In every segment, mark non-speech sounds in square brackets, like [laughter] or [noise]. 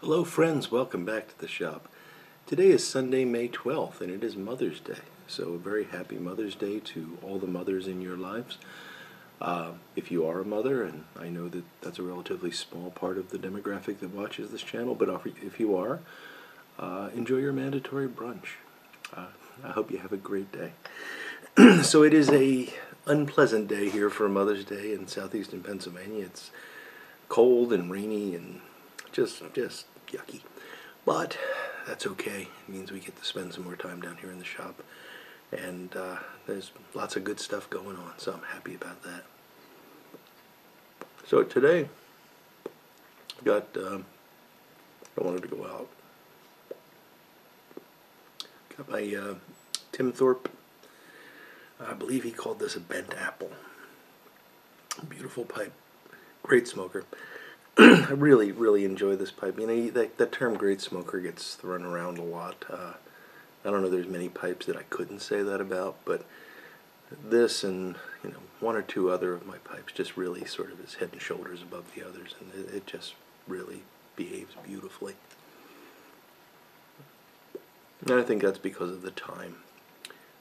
Hello, friends. Welcome back to the shop. Today is Sunday, May 12th, and it is Mother's Day. So, a very happy Mother's Day to all the mothers in your lives. Uh, if you are a mother, and I know that that's a relatively small part of the demographic that watches this channel, but if you are, uh, enjoy your mandatory brunch. Uh, I hope you have a great day. [clears throat] so, it is a unpleasant day here for Mother's Day in southeastern Pennsylvania. It's cold and rainy and just just yucky. But that's okay. It means we get to spend some more time down here in the shop. And uh, there's lots of good stuff going on, so I'm happy about that. So today, got, um, I wanted to go out. Got my uh, Tim Thorpe, I believe he called this a bent apple. Beautiful pipe, great smoker. I really, really enjoy this pipe. You know, that, that term great smoker gets thrown around a lot. Uh, I don't know there's many pipes that I couldn't say that about, but this and, you know, one or two other of my pipes just really sort of is head and shoulders above the others, and it, it just really behaves beautifully. And I think that's because of the time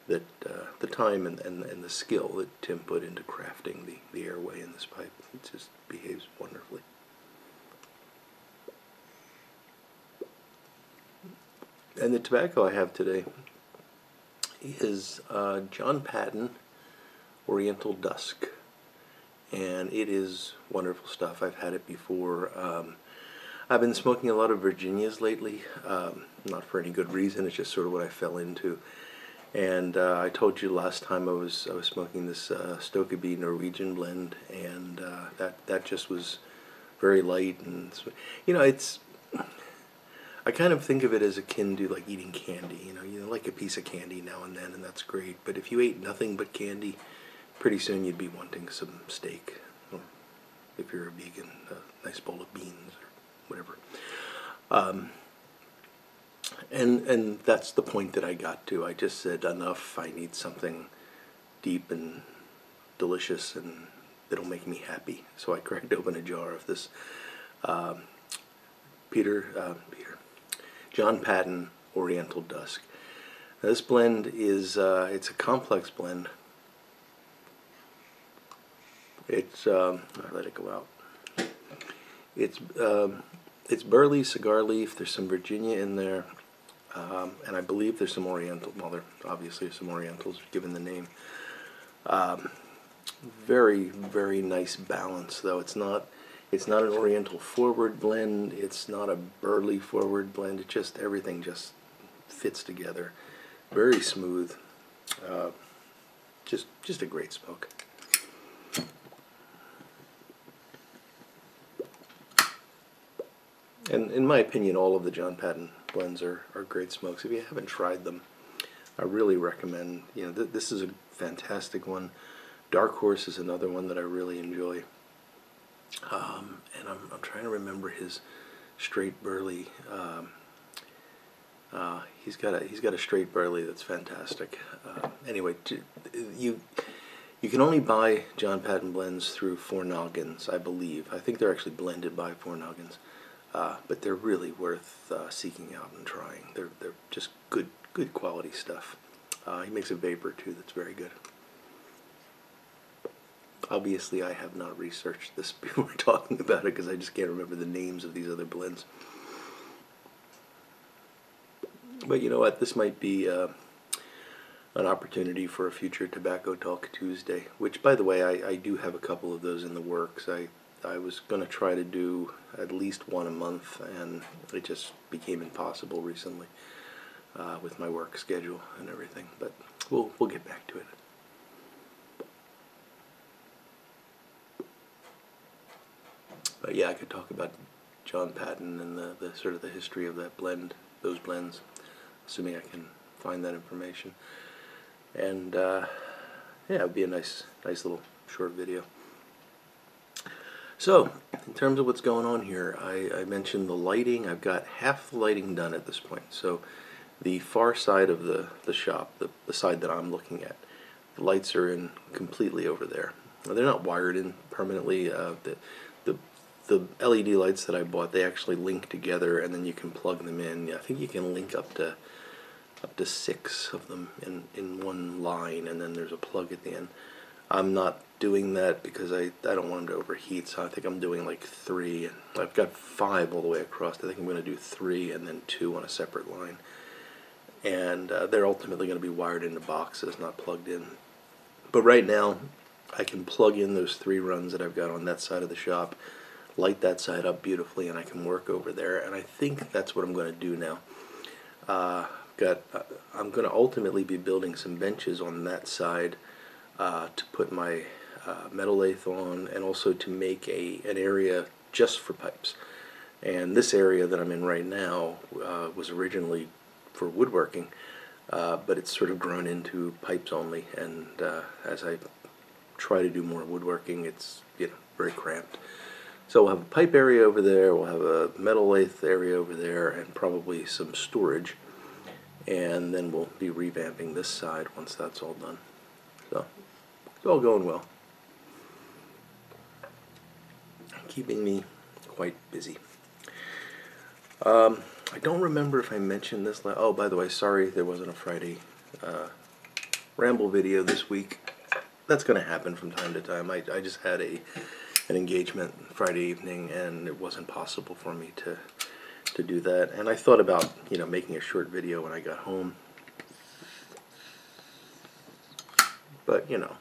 that uh, the time and, and, and the skill that Tim put into crafting the, the airway in this pipe. It just behaves wonderfully. And the tobacco I have today is uh, John Patton Oriental Dusk. And it is wonderful stuff. I've had it before. Um, I've been smoking a lot of Virginias lately, um, not for any good reason. It's just sort of what I fell into. And uh, I told you last time I was I was smoking this uh, Stokkebye Norwegian blend, and uh, that that just was very light and you know it's I kind of think of it as akin to like eating candy. You know, you like a piece of candy now and then, and that's great. But if you ate nothing but candy, pretty soon you'd be wanting some steak. Or if you're a vegan, a nice bowl of beans or whatever. Um, and and that's the point that I got to. I just said enough. I need something deep and delicious, and that'll make me happy. So I [laughs] cracked open a jar of this um, Peter uh, Peter John Patton Oriental Dusk. Now this blend is uh, it's a complex blend. It's um, I let it go out. It's um, it's burley, cigar leaf. There's some Virginia in there, um, and I believe there's some Oriental. Well, there obviously some Orientals given the name. Um, very very nice balance though. It's not it's not an Oriental forward blend. It's not a burley forward blend. It just everything just fits together. Very smooth. Uh, just just a great smoke. And in my opinion, all of the John Patton blends are, are great smokes. If you haven't tried them, I really recommend. You know, th this is a fantastic one. Dark Horse is another one that I really enjoy. Um, and I'm, I'm trying to remember his straight burley. Um, uh, he's got a he's got a straight burley that's fantastic. Uh, anyway, you you can only buy John Patton blends through Four Noggins, I believe. I think they're actually blended by Four Noggins, uh, but they're really worth uh, seeking out and trying. They're they're just good good quality stuff. Uh, he makes a VaPer too that's very good. Obviously, I have not researched this [laughs] before talking about it because I just can't remember the names of these other blends. But you know what? This might be uh, an opportunity for a future Tobacco Talk Tuesday, which, by the way, I, I do have a couple of those in the works. I, I was going to try to do at least one a month, and it just became impossible recently uh, with my work schedule and everything. But we'll, we'll get back to it. But yeah, I could talk about John Patton and the, the sort of the history of that blend, those blends, assuming I can find that information. And uh, yeah, it would be a nice, nice little short video. So, in terms of what's going on here, I, I, mentioned the lighting. I've got half the lighting done at this point. So, the far side of the, the shop, the, the side that I'm looking at, the lights are in completely over there. Now, they're not wired in permanently. Uh, the, the LED lights that I bought, they actually link together, and then you can plug them in. I think you can link up to up to six of them in in one line, and then there's a plug at the end. I'm not doing that because I, I don't want them to overheat, so I think I'm doing like three. I've got five all the way across. I think I'm going to do three and then two on a separate line. And uh, they're ultimately going to be wired into boxes, not plugged in. But right now, I can plug in those three runs that I've got on that side of the shop, light that side up beautifully, and I can work over there. And I think that's what I'm going to do now. Uh, got uh, I'm going to ultimately be building some benches on that side uh, to put my uh, metal lathe on, and also to make a an area just for pipes. And this area that I'm in right now uh, was originally for woodworking, uh, but it's sort of grown into pipes only. And as I try to do more woodworking, it's you know very cramped. So we'll have a pipe area over there, we'll have a metal lathe area over there, and probably some storage. And then we'll be revamping this side once that's all done. So it's all going well. Keeping me quite busy. Um, I don't remember if I mentioned this. Oh, by the way, sorry there wasn't a Friday uh, ramble video this week. That's going to happen from time to time. I, I just had a an engagement Friday evening, and it wasn't possible for me to to do that. And I thought about you know making a short video when I got home, but you know.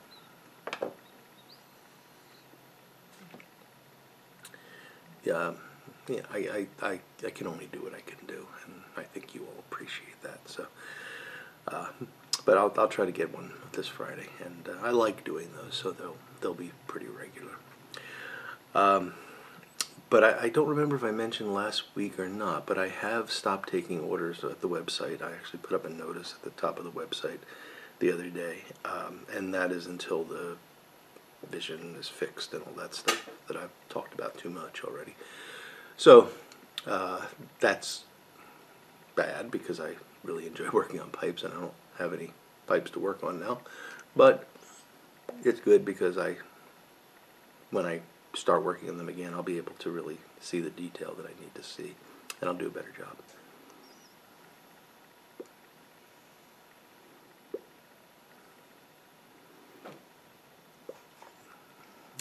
Yeah, yeah, I, I, I, I can only do what I can do, and I think you will appreciate that. So, uh, but I'll, I'll try to get one this Friday, and uh, I like doing those, so they'll they'll be pretty regular. Um, but I, I don't remember if I mentioned last week or not, but I have stopped taking orders at the website. I actually put up a notice at the top of the website the other day, um, and that is until the vision is fixed and all that stuff that I've talked about too much already. So uh, that's bad because I really enjoy [laughs] working on pipes and I don't have any pipes to work on now. But it's good because I, when I start working on them again, I'll be able to really see the detail that I need to see and I'll do a better job.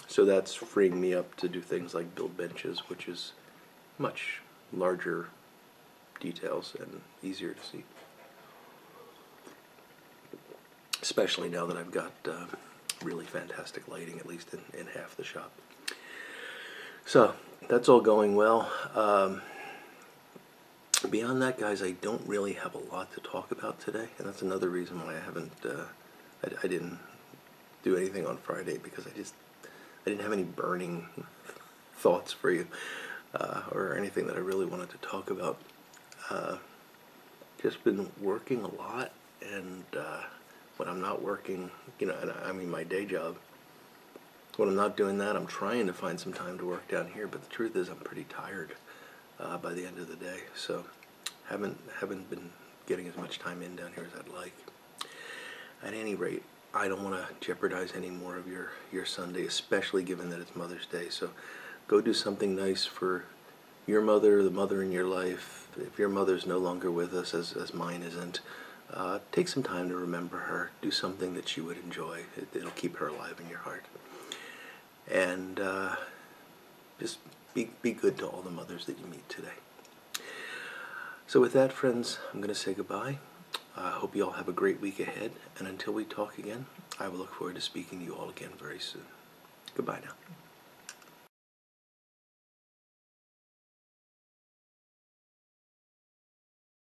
So that's freeing me up to do things like build benches, which is much larger details and easier to see. Especially now that I've got uh, really fantastic lighting, at least in, in half the shop. So that's all going well. Um, beyond that, guys, I don't really have a lot to talk about today, and that's another reason why I haven't, uh, I, I didn't do anything on Friday because I just, I didn't have any burning thoughts for you uh, or anything that I really wanted to talk about. Uh, just been working a lot, and uh, when I'm not working, you know, and I mean my day job, when I'm not doing that, I'm trying to find some time to work down here. But the truth is, I'm pretty tired uh, by the end of the day, so haven't haven't been getting as much time in down here as I'd like. At any rate, I don't want to jeopardize any more of your your Sunday, especially given that it's Mother's Day. So go do something nice for your mother, the mother in your life. If your mother's no longer with us, as, as mine isn't, uh, take some time to remember her. Do something that she would enjoy. It, will keep her alive in your heart. And uh, just be, be good to all the mothers that you meet today. So with that, friends, I'm going to say goodbye. I uh, hope you all have a great week ahead. And until we talk again, I will look forward to speaking to you all again very soon. Goodbye now.